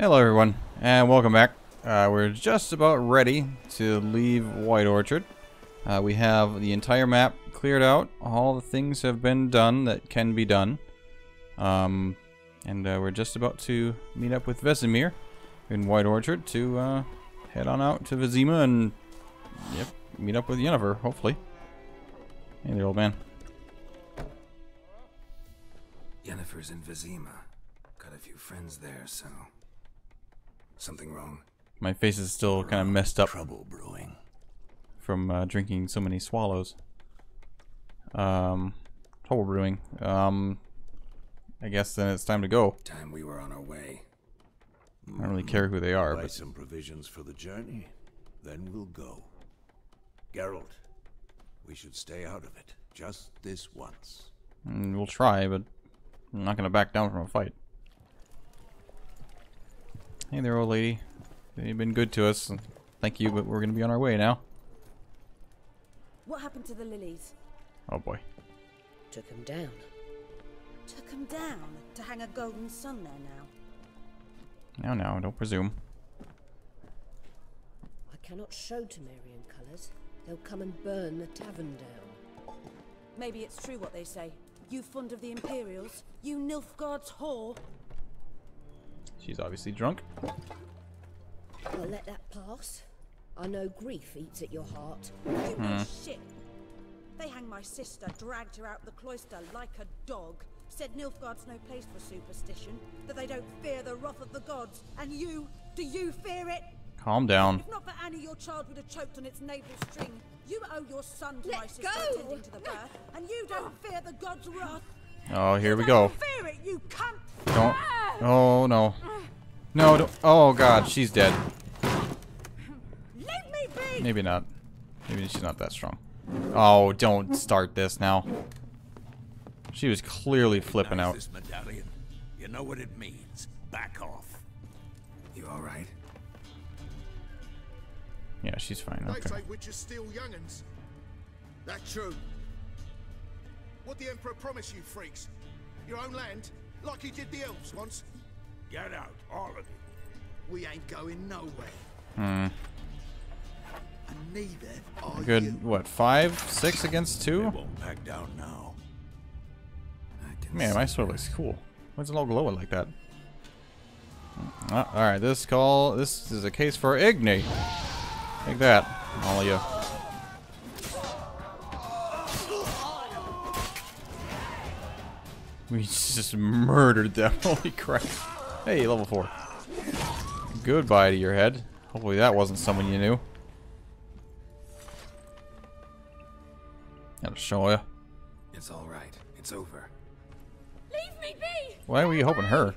Hello everyone, and welcome back. Uh, we're just about ready to leave White Orchard. Uh, we have the entire map cleared out. All the things have been done that can be done. Um, and uh, we're just about to meet up with Vesemir in White Orchard to uh, head on out to Vizima and yep, meet up with Yennefer, hopefully. Hey there, old man. Yennefer's in Vizima. Got a few friends there, so... Something wrong? My face is still kind of messed up Trouble brewing. from uh, drinking so many swallows. Um, trouble brewing. Um, I guess then it's time to go. Time we were on our way. I don't really care who they are, Buy but some provisions for the journey, then we'll go. Geralt, we should stay out of it, just this once. mm, we'll try, but I'm not gonna back down from a fight. Hey there, old lady. You've been good to us. Thank you, but we're gonna be on our way now. What happened to the lilies? Oh boy. Took him down. Took them down to hang a golden sun there now. Now, now, don't presume. I cannot show Temerian colours. They'll come and burn the tavern down. Maybe it's true what they say. You fond of the Imperials? You Nilfgaard's whore? She's obviously drunk. I'll let that pass. I know grief eats at your heart. You hmm. know shit. They hang my sister, dragged her out the cloister like a dog. Said Nilfgaard's no place for superstition, that they don't fear the wrath of the gods. And you, do you fear it? Calm down. If not for Annie, your child would have choked on its navel string. You owe your son to Let my sister go! attending to the birth, and you don't fear the gods' wrath. Oh, here we go. don't it, you! Don't. Oh no. No. Don't. Oh god, she's dead. Leave me be! Maybe not. Maybe she's not that strong. Oh, don't start this now. She was clearly flipping out. This medallion. You know what it means. Back off. You alright? Yeah, she's fine. They Okay. say witches steal young'uns. That's true. What the Emperor promised you, freaks? Your own land? Like he did the elves once? Get out, all of you. We ain't going nowhere. Hmm. And neither are you. Good. What? Five, six against They two? won't back down now. I can Man, my sword looks cool. Why is it all glowing like that? Uh, all right, this call. This is a case for Igni. Take that, all of you. We just murdered them. Holy crap! Hey, level four. Goodbye to your head. Hopefully that wasn't someone you knew. Gotta show ya. It's alright. It's over. Leave me be! Why were you helping her?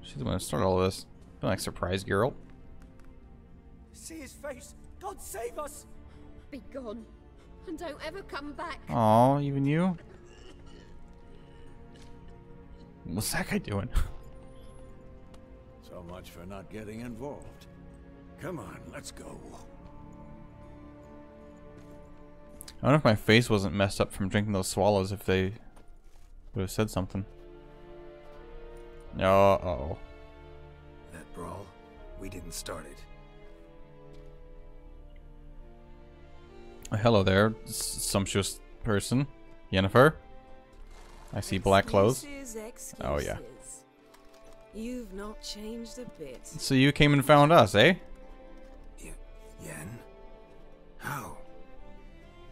She's the one who started all this. Don't like surprise Geralt. See his face! God save us! Be gone. And don't ever come back. Aw, even you? What's that guy doing? So much for not getting involved. Come on, let's go. I wonder if my face wasn't messed up from drinking those swallows if they would have said something. Uh oh. That brawl, we didn't start it. Uh, hello there, sumptuous person. Yennefer? I see black clothes. Oh, yeah. You've not changed a bit. So you came and found us, eh? Y Yen? How?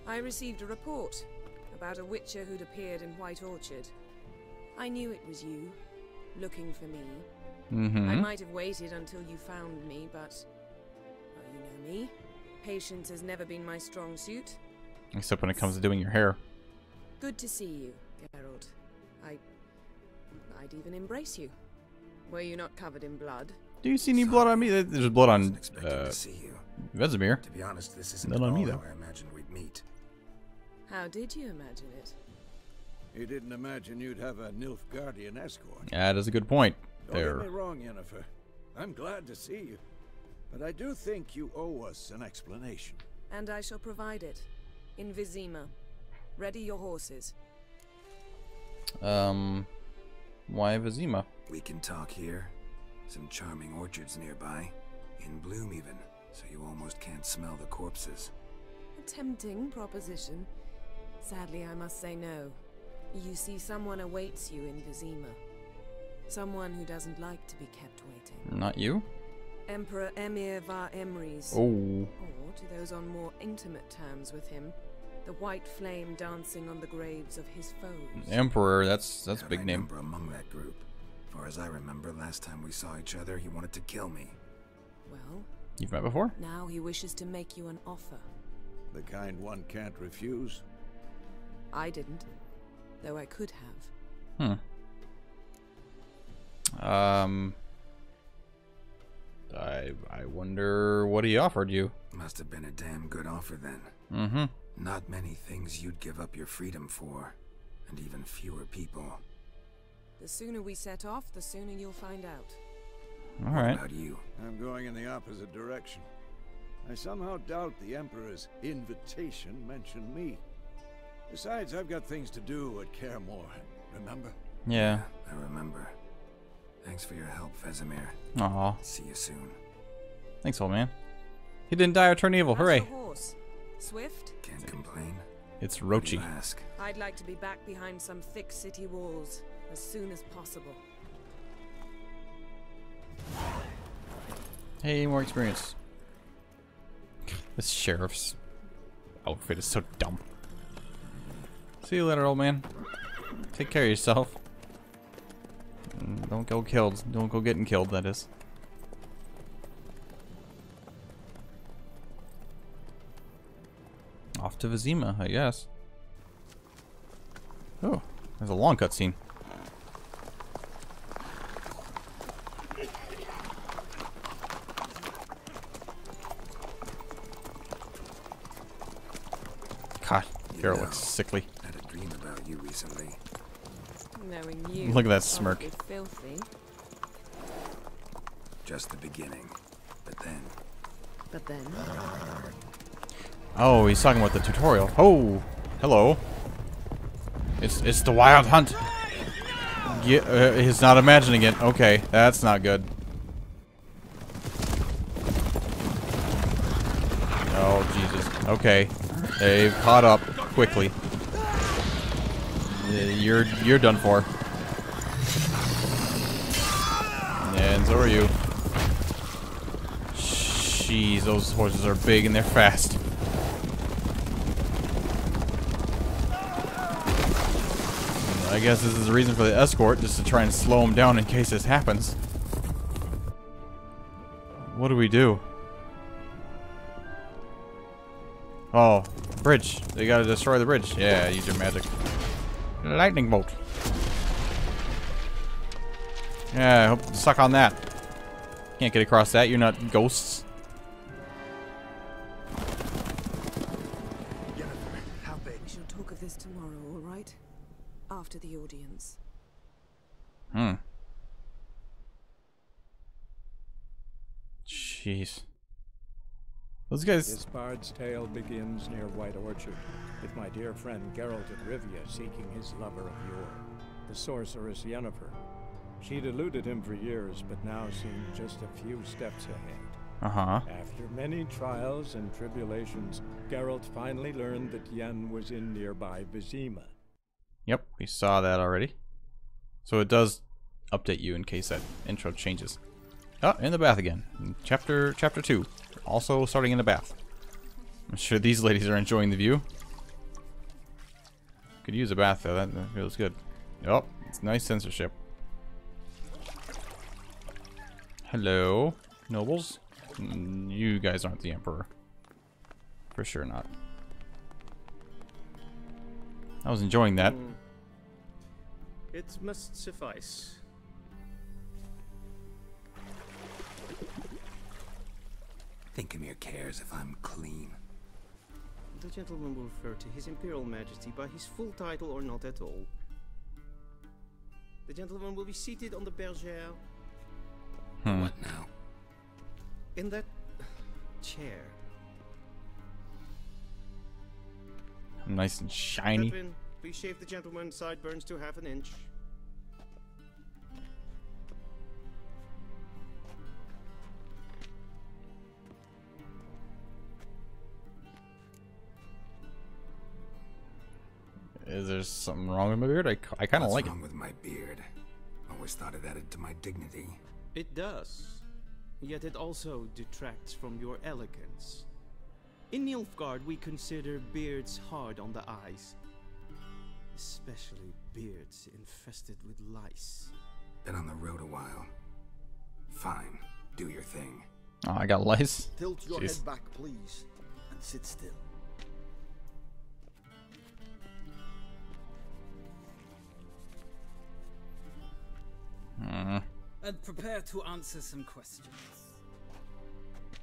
I received a report about a witcher who'd appeared in White Orchard. I knew it was you, looking for me. I Mm-hmm. I might have waited until you found me, but. Well, you know me. Patience has never been my strong suit. Except when it comes to doing your hair. Good to see you, Geralt. I. I'd even embrace you. Were you not covered in blood? Do you see any blood on me? There's blood on Wasn't expecting uh, to see you. Vesemir. To be honest, this isn't Not on me, though. I imagined we'd meet. How did you imagine it? You didn't imagine you'd have a Nilfgaardian escort. Yeah, that is a good point. Don't There. get me wrong, Yennefer. I'm glad to see you. But I do think you owe us an explanation. And I shall provide it. In Vizima. Ready your horses. Um, why Vizima? We can talk here. Some charming orchards nearby. In bloom even, so you almost can't smell the corpses. A tempting proposition. Sadly, I must say no. You see, someone awaits you in Vizima. Someone who doesn't like to be kept waiting. Not you? Emperor Emhyr var Emreis. Oh. Or, to those on more intimate terms with him, the white flame dancing on the graves of his foes. Emperor, that's that's a Got big my name. number among that group. Far as I remember, last time we saw each other, he wanted to kill me. Well, You've met before? now he wishes to make you an offer. The kind one can't refuse. I didn't, though I could have. Hmm. Um. I I wonder what he offered you. Must have been a damn good offer then. Mm-hmm. Not many things you'd give up your freedom for, and even fewer people. The sooner we set off, the sooner you'll find out. All right. What about you? I'm going in the opposite direction. I somehow doubt the Emperor's invitation mentioned me. Besides, I've got things to do at Kaer Morhen, remember? Yeah. I remember. Thanks for your help, Vesemir. Aw. See you soon. Thanks, old man. He didn't die or turn evil. How's Hooray. your horse? Swift? Can't complain. It's You Rochi. ask. I'd like to be back behind some thick city walls as soon as possible. Hey, more experience. This sheriff's outfit is so dumb. See you later, old man. Take care of yourself. Mm, Don't go killed. Don't go getting killed, that is. Off to Vizima, I guess. Oh, there's a long cutscene. God, Carol looks sickly. Had a dream about you recently. Knowing you. Look at that smirk. Filthy. Just the beginning. But then, But then, uh, Oh, he's talking about the tutorial. Oh, hello. It's it's the wild hunt. Yeah, uh, he's not imagining it. Okay, that's not good. Oh Jesus. Okay, they've caught up quickly. You're you're done for. And so are you. Jeez, those horses are big and they're fast. I guess this is the reason for the escort, just to try and slow him down in case this happens. What do we do? Oh, bridge. They gotta destroy the bridge. Yeah, use your magic. Lightning bolt. Yeah, suck on that. Can't get across that. You're not ghosts. Jeez. Those guys. This bard's tale begins near White Orchard, with my dear friend Geralt of Rivia seeking his lover of yore, the sorceress Yennefer. She'd eluded him for years, but now seemed just a few steps ahead. Uh huh. After many trials and tribulations, Geralt finally learned that Yen was in nearby Vizima. Yep, we saw that already. So it does update you in case that intro changes. Oh, in the bath again. Chapter chapter two. Also starting in the bath. I'm sure these ladies are enjoying the view. Could use a bath though. That, feels good. Oh, it's nice censorship. Hello, nobles. Mm, You guys aren't the emperor. For sure not. I was enjoying that. Mm. It must suffice. Think Emhyr cares if I'm clean. The gentleman will refer to His Imperial Majesty by his full title or not at all. The gentleman will be seated on the bergère Hmm. What now? in that chair. Nice and shiny. Edwin, please shave the gentleman's sideburns to half an inch. Is there something wrong with my beard? I, I kind of What's like it. wrong with my beard? Always thought it added to my dignity. It does. Yet it also detracts from your elegance. In Nilfgaard, we consider beards hard on the eyes. Especially beards infested with lice. Been on the road a while. Fine, do your thing. Oh, I got lice. Tilt your Jeez. head back, please, and sit still. And prepare to answer some questions.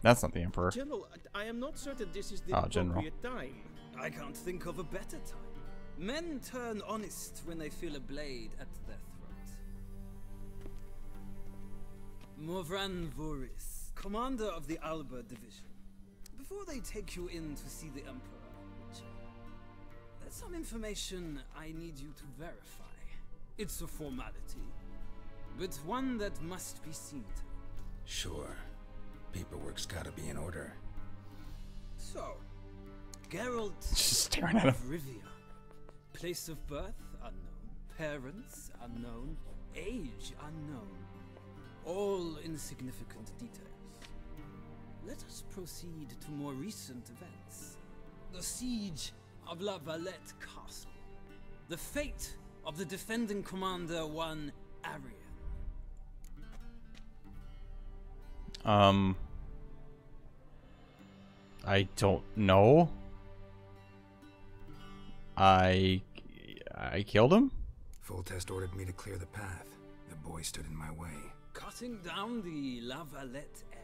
that's not the emperor. General, I I am not certain this is the Ah, General. appropriate time. I can't think of a better time. Men turn honest when they feel a blade at their throat. Morvran Voorhis, commander of the Alba division. Before they take you in to see the Emperor, Witcher, there's some information I need you to verify. It's a formality, but one that must be seen to. Sure. Paperwork's gotta be in order. So, Geralt Just staring at him. of Rivia. Place of birth unknown. Parents unknown. Age unknown. All insignificant details. Let us proceed to more recent events. The siege of La Valette Castle. The fate of the defending commander, one Aryan. Um, I don't know. I I killed him. Foltest ordered me to clear the path. The boy stood in my way. Cutting down the La Valette heir.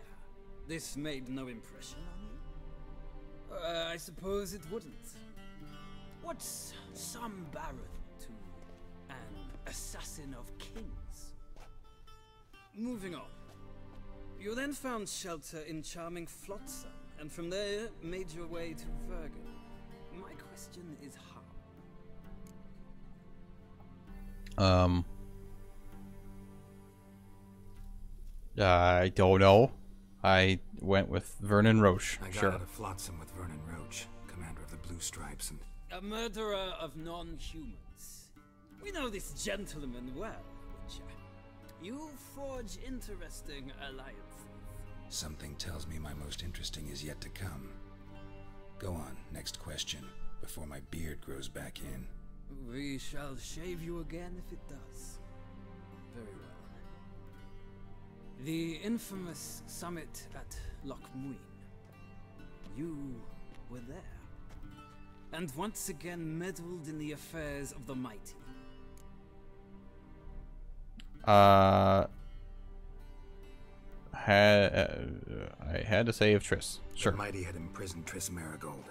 This made no impression on you? Uh, I suppose it wouldn't. What's some baron to an assassin of kings? Moving on. You then found shelter in charming Flotsam, and from there made your way to Vergen. My question is how? Um, I don't know. I went with Vernon Roche. I got Sure. out of Flotsam with Vernon Roche, commander of the Blue Stripes, and A murderer of non-humans. We know this gentleman well, Witcher. You forge interesting alliances. something tells me my most interesting is yet to come. Go on, next question, before my beard grows back in. We shall shave you again if it does. Very well. The infamous summit at Loc Muinne. You were there. And once again meddled in the affairs of the mighty. Uh, had uh, I had to save Triss. Sure. The mighty had imprisoned Triss Merigold.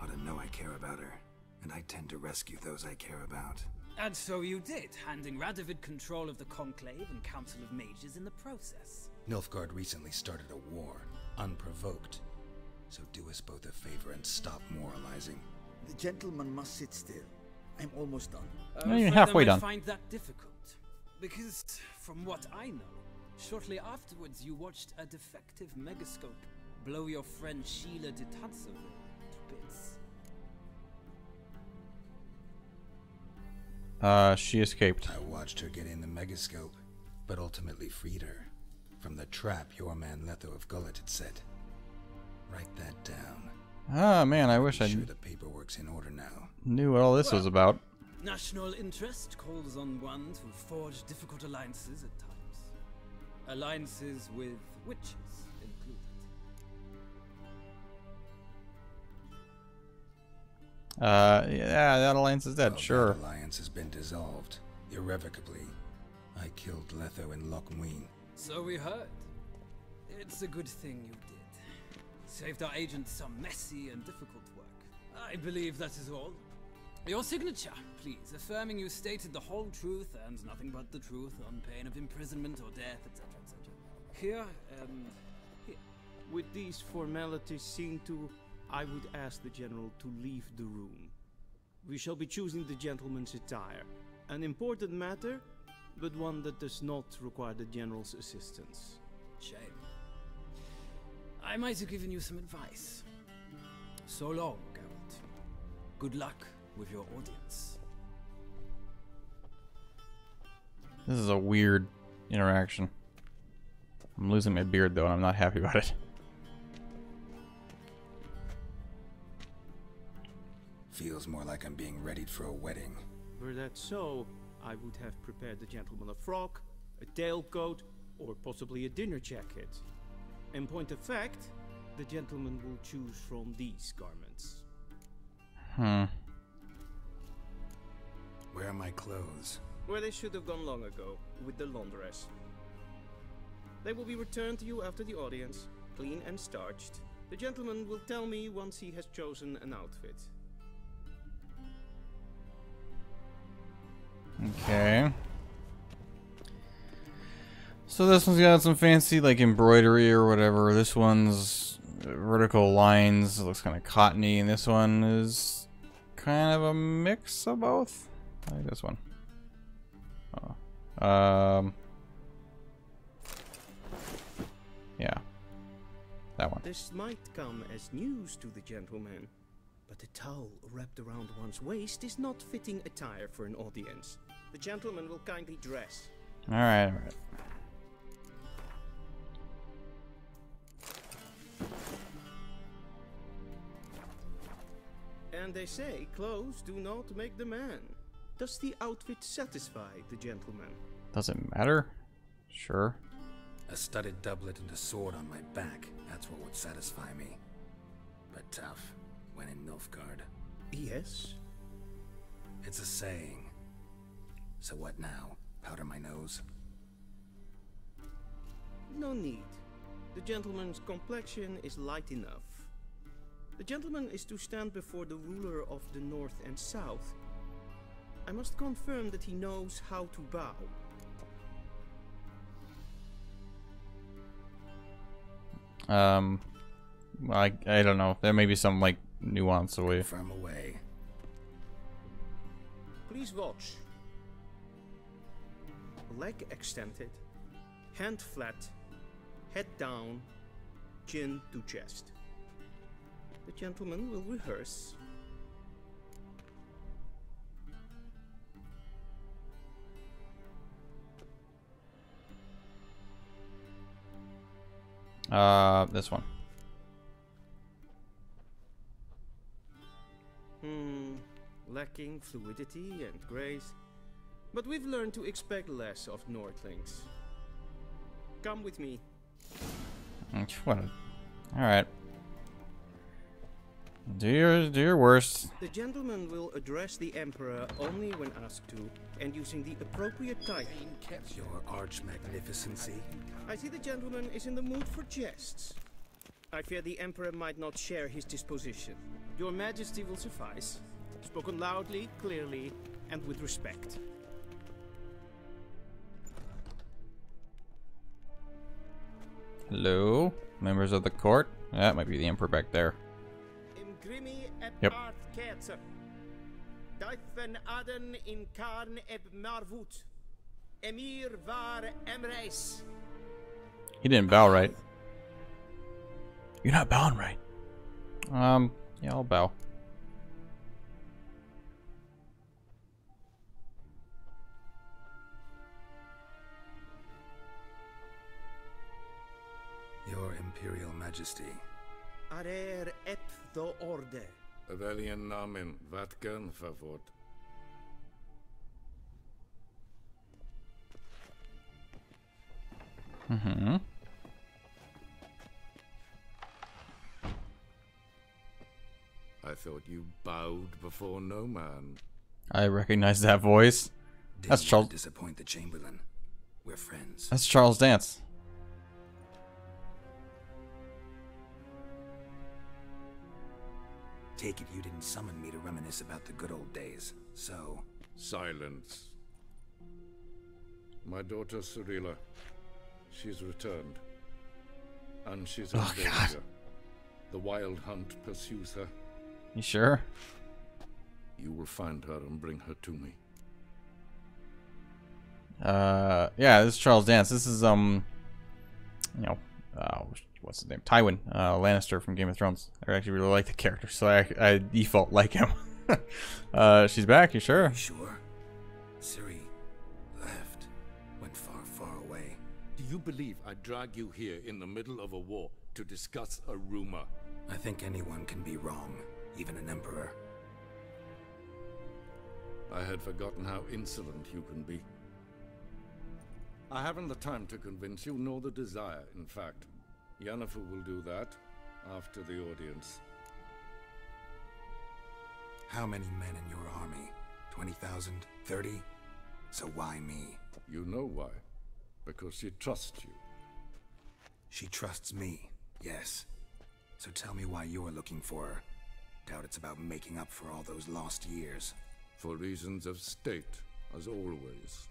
Ought to know I care about her, and I tend to rescue those I care about. And so you did, handing Radovid control of the Conclave and Council of Mages in the process. Nilfgaard recently started a war, unprovoked. So do us both a favor and stop moralizing. The gentleman must sit still. I'm almost done. I'm you're afraid halfway I done. find that difficult. Because, from what I know, shortly afterwards you watched a defective megascope blow your friend Sheala de Tancarville to bits. Uh, she escaped. I watched her get in the megascope, but ultimately freed her from the trap your man Letho of Gulet had set. Write that down. Ah, man, I wish Be I sure the paperwork's in order now. knew what all this was about. National interest calls on one to forge difficult alliances at times. Alliances with witches included. Uh, yeah, that alliance is dead. Well, sure. That alliance has been dissolved irrevocably. I killed Letho in Loc Muinne. So we heard. It's a good thing you did. Saved our agent some messy and difficult work. I believe that is all. Your signature, please, affirming you stated the whole truth and nothing but the truth on pain of imprisonment or death, etc., etc. Here and here. With these formalities seen to, I would ask the General to leave the room. We shall be choosing the gentleman's attire. An important matter, but one that does not require the General's assistance. Shame. I might have given you some advice. So long, Geralt. Good luck with your audience. This is a weird interaction. I'm losing my beard though, and I'm not happy about it. Feels more like I'm being readied for a wedding. Were that so, I would have prepared the gentleman a frock, a tailcoat, or possibly a dinner jacket. In point of fact, the gentleman will choose from these garments. Hmm. Where are my clothes? Where they should have gone long ago, with the laundress. They will be returned to you after the audience, clean and starched. The gentleman will tell me once he has chosen an outfit. Okay. So this one's got some fancy like embroidery or whatever. This one's vertical lines. It looks kind of cottony, and this one is kind of a mix of both. Like this one. Oh. Um. Yeah. That one. This might come as news to the gentleman, but a towel wrapped around one's waist is not fitting attire for an audience. The gentleman will kindly dress. Alright, alright. And they say clothes do not make the man. Does the outfit satisfy the gentleman? Does it matter? Sure. A studded doublet and a sword on my back. That's what would satisfy me. But tough, when in Nilfgaard. Yes? It's a saying. So what now? Powder my nose? No need. The gentleman's complexion is light enough. The gentleman is to stand before the ruler of the North and South. I must confirm that he knows how to bow. Um, I I don't know. There may be some like nuance away. Firm away. Please watch. Leg extended, hand flat, head down, chin to chest. The gentleman will rehearse. Uh, this one. Hmm, lacking fluidity and grace. But we've learned to expect less of Nordlings. Come with me. Mm, What? All right. Do your do your worst. The gentleman will address the Emperor only when asked to, and using the appropriate title. Your arch magnificency. I see the gentleman is in the mood for jests. I fear the Emperor might not share his disposition. Your Majesty will suffice. Spoken loudly, clearly, and with respect. Hello, members of the court. That might be the emperor back there. Imgrimi eb Yep. art kerzer. Dijfen aden in karn eb marvut. Emhyr var Emreis. He didn't bow right. You're not bowing right. Um, yeah, I'll bow. Your Imperial Majesty. Arer ep do orde. Welchen Namen? Wat kan favort? Mm-hmm. I thought you bowed before no man. I recognize that voice. That's Charles. disappoint the Chamberlain. We're friends. That's Charles Dance. Take it you didn't summon me to reminisce about the good old days. So, Silence. My daughter Cirilla. She's returned. And she's in Oh, danger. God. The wild hunt pursues her. You sure? You will find her and bring her to me. Uh, yeah, this is Charles Dance. This is um, you know, uh, what's his name? Tywin uh, Lannister from Game of Thrones. I actually really like the character, so I, I default like him. uh, she's back. You sure? sure? Ciri left. Went far, far away. Do you believe I drag you here in the middle of a war to discuss a rumor? I think anyone can be wrong, even an emperor. I had forgotten how insolent you can be. I haven't the time to convince you, nor the desire, in fact. Yennefer will do that after the audience. How many men in your army? 20,000? 30? So why me? You know why. Because she trusts you. She trusts me, yes. So tell me why you're looking for her. Doubt it's about making up for all those lost years. For reasons of state, as always.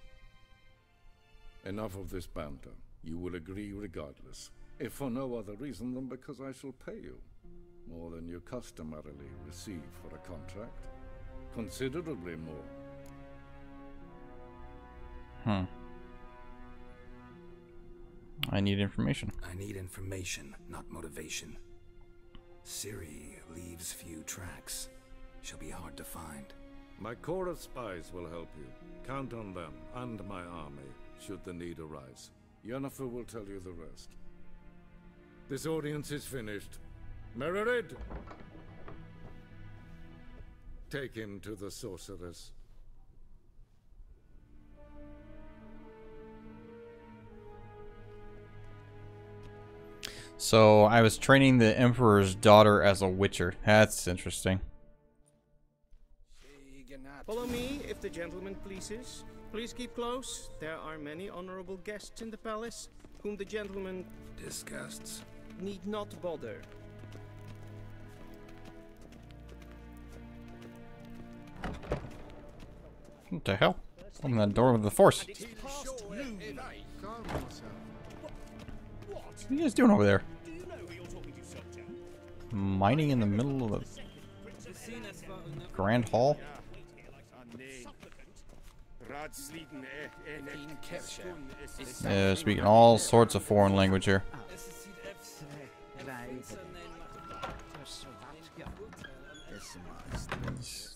Enough of this banter. You will agree regardless. If for no other reason than because I shall pay you. More than you customarily receive for a contract. Considerably more. Hmm. I need information. I need information, not motivation. Ciri leaves few tracks. She'll be hard to find. My corps of spies will help you. Count on them and my army, should the need arise. Yennefer will tell you the rest. This audience is finished. Mererid! Take him to the sorceress. So I was training the Emperor's daughter as a Witcher. That's interesting. Follow me, if the gentleman pleases. Please keep close. There are many honorable guests in the palace, whom the gentleman Disgusts. Need not bother. What the hell? Open that door with the force. What are you guys doing over there? Mining in the middle of the Grand Hall? Yeah, speaking all sorts of foreign language here.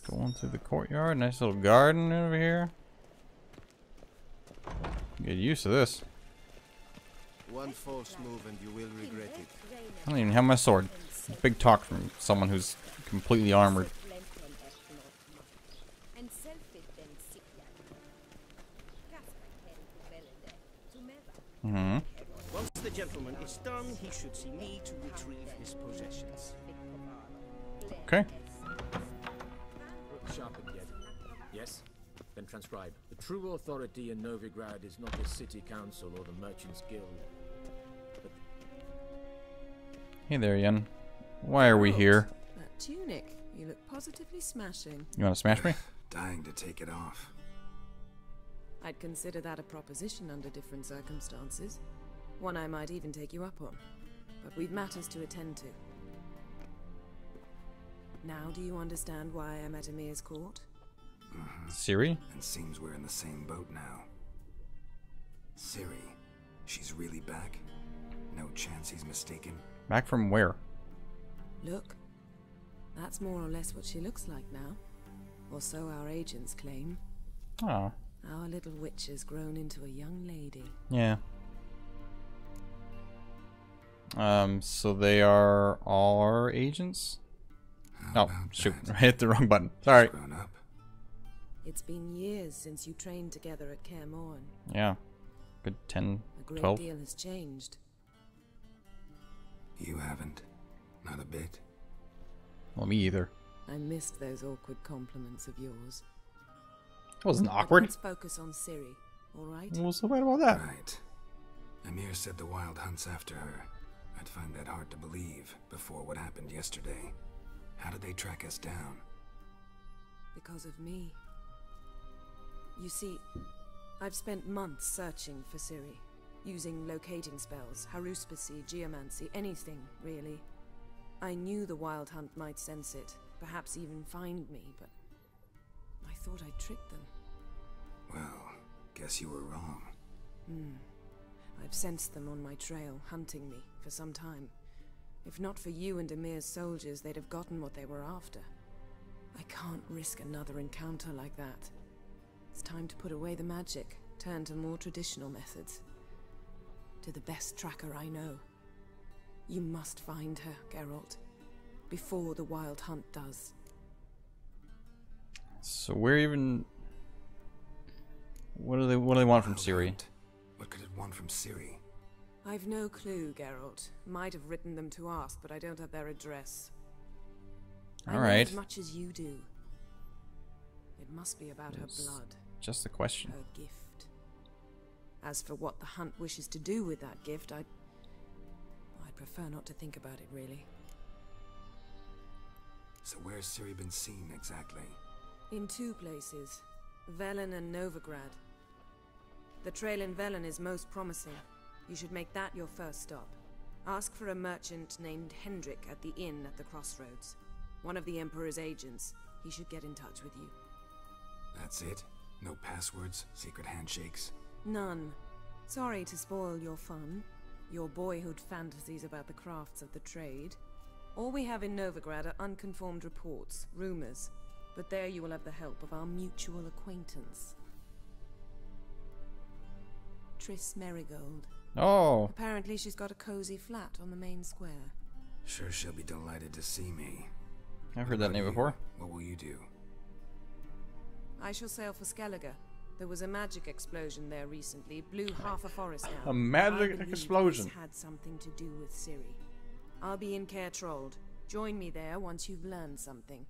Going through the courtyard. Nice little garden over here. Get used to this. One false move and you will regret it. I don't even have my sword. Big talk from someone who's completely armored. Hmm Once the gentleman is done, he should see me to retrieve his possessions. Okay. Sharpened yet? Yes? Then transcribe. The true authority in Novigrad is not the city council or the merchants guild. Hey there, Yen. Why are we here? That tunic, you look positively smashing. You want to smash me? Dying to take it off. I'd consider that a proposition under different circumstances. One I might even take you up on. But we've matters to attend to. Now do you understand why I'm at Emhyr's court? Mm-hmm. Ciri. And seems we're in the same boat now. Ciri, she's really back? No chance he's mistaken? Back from where? Look. That's more or less what she looks like now. Or so our agents claim. Oh, Our little witch has grown into a young lady. yeah. Um, so they are all our agents? Oh, shoot. I hit the wrong button. Sorry. It's been years since you trained together at Kaer Morhen. Yeah. Good 10, A great 12. deal has changed. You haven't. Not a bit. Well, me either. I missed those awkward compliments of yours. That wasn't awkward. Let's focus on Ciri, all right? What's so bad about that? Right. Emhyr said the Wild hunts after her. I'd find that hard to believe before what happened yesterday. How did they track us down? Because of me. You see, I've spent months searching for Ciri, using locating spells, haruspicy, geomancy, anything, really. I knew the Wild Hunt might sense it, perhaps even find me, but I thought I'd tricked them. Well, guess you were wrong. Hmm. I've sensed them on my trail, hunting me, for some time. If not for you and Emhyr's soldiers, they'd have gotten what they were after. I can't risk another encounter like that. It's time to put away the magic, turn to more traditional methods. to the best tracker I know. You must find her, Geralt, before the Wild Hunt does. So where even... What do they What do they want from Ciri? What could it want from Ciri? I've no clue, Geralt. Might have written them to ask, but I don't have their address. I All know right. as much as you do. It must be about It's her blood, Just the question. her gift. As for what the hunt wishes to do with that gift, I'd... I'd prefer not to think about it, really. So where's Ciri been seen exactly? In two places, Velen and Novigrad. The trail in Velen is most promising. You should make that your first stop. Ask for a merchant named Hendrik at the inn at the crossroads. One of the Emperor's agents. He should get in touch with you. That's it? No passwords? Secret handshakes? None. Sorry to spoil your fun, your boyhood fantasies about the crafts of the trade. All we have in Novigrad are unconformed reports, rumors, but there you will have the help of our mutual acquaintance. Triss Merigold. Oh. Apparently she's got a cozy flat on the main square. Sure she'll be delighted to see me. I've heard that name before. What will you do? I shall sail for Skellige. There was a magic explosion there recently, blew half a forest down. A magic I explosion. This had something to do with Ciri. I'll be in Kaer Trolde. Join me there once you've learned something.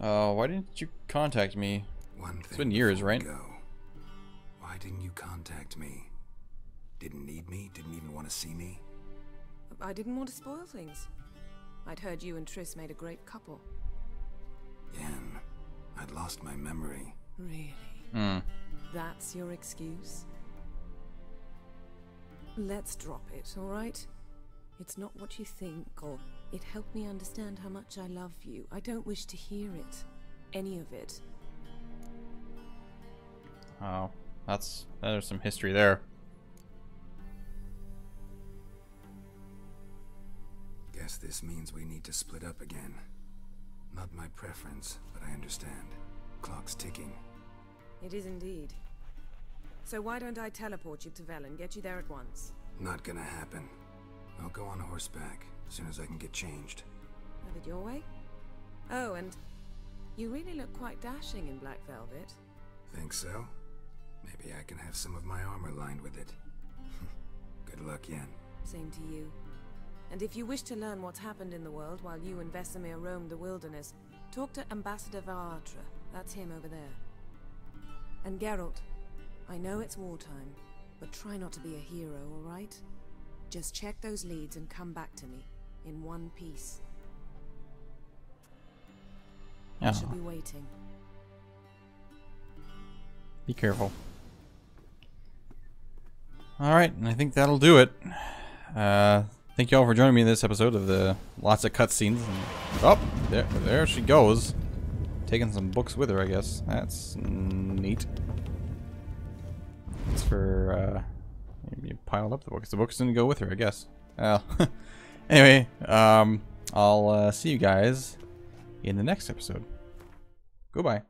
Oh, why didn't you contact me? One It's thing been years, right? Go. Why didn't you contact me? Didn't need me? Didn't even want to see me? I didn't want to spoil things. I'd heard you and Triss made a great couple. Yen, I'd lost my memory. Really? Hmm. That's your excuse? Let's drop it, alright? It's not what you think, or it helped me understand how much I love you. I don't wish to hear it. Any of it. Oh, that's there's some history there. Guess this means we need to split up again. Not my preference, but I understand. Clock's ticking. It is indeed. So why don't I teleport you to Velen, get you there at once? Not gonna happen. I'll go on horseback as soon as I can get changed. Have it your way? Oh, and you really look quite dashing in black velvet. Think so? Maybe I can have some of my armor lined with it. Good luck, Yen. Same to you. And if you wish to learn what's happened in the world while you and Vesemir roamed the wilderness, talk to Ambassador var Attre. That's him over there. And Geralt, I know it's wartime, but try not to be a hero, alright? Just check those leads and come back to me, in one piece. I Yeah. shall be uh-huh. waiting. Be careful. Alright, and I think that'll do it. Uh, thank you all for joining me in this episode of the lots of cutscenes. Oh, there, there she goes. Taking some books with her, I guess. That's neat. It's for, uh, maybe you piled up the books. The books didn't go with her, I guess. Well, anyway, um, I'll uh, see you guys in the next episode. Goodbye.